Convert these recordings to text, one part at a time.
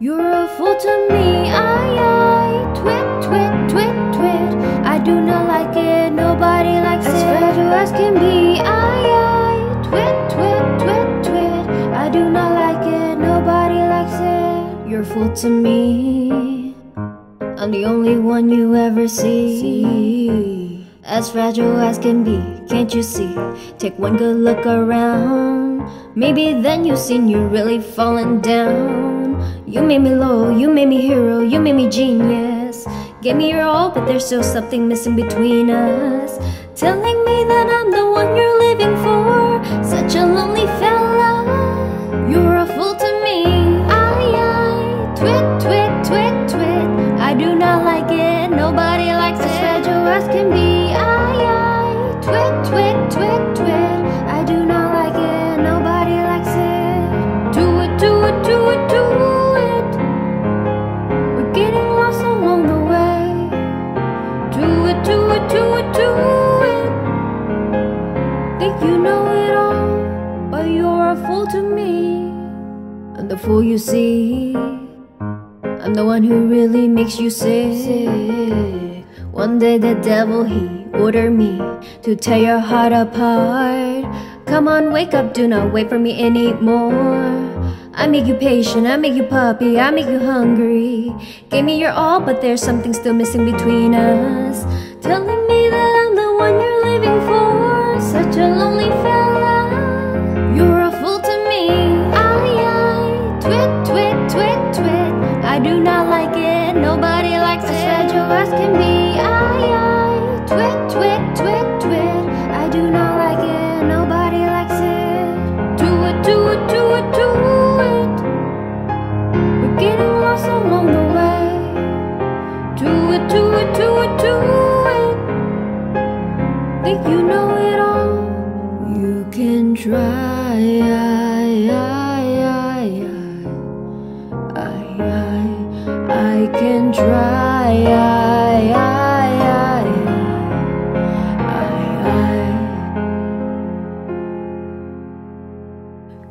You're a fool to me, I, I, twit, twit, twit, twit. I do not like it, nobody likes As it. fragile as can be, I, I, twit, twit, twit, twit. I do not like it, nobody likes it. You're a fool to me. I'm the only one you ever see. As fragile as can be, can't you see? Take one good look around. Maybe then you'll see you really falling down. You made me low, you made me hero, you made me genius. Gave me your all, but there's still something missing between us. Telling me that I'm the one you're living for. Such a lonely fella. You're a fool to me. I, I, twit, twit, twit, twit. I do not like it, nobody likes As it. fragile as can be, I, twit, twit, twit, twit. The fool you see. I'm the one who really makes you sick. One day the devil he ordered me to tear your heart apart. Come on, wake up, do not wait for me anymore. I make you patient, I make you puppy, I make you hungry. Gave me your all, but there's something still missing between us. Telling me that I'm the one you're living for. Such a lonely I do not like it, nobody likes as it. fragile as can be, I, I, twit, twit, twit, twit. I do not like it, nobody likes it. Do it, do it, do it, do it. We're getting lost along the way. Do it, do it, do it, do it. Think you know it all. You can try. I can try. I, I, I.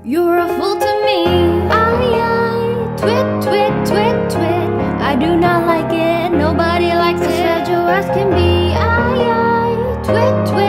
You're a fool to me. I, I, twit, twit, twit, twit. I do not like it. Nobody likes as it. fragile as can be, I, I, twit, twit,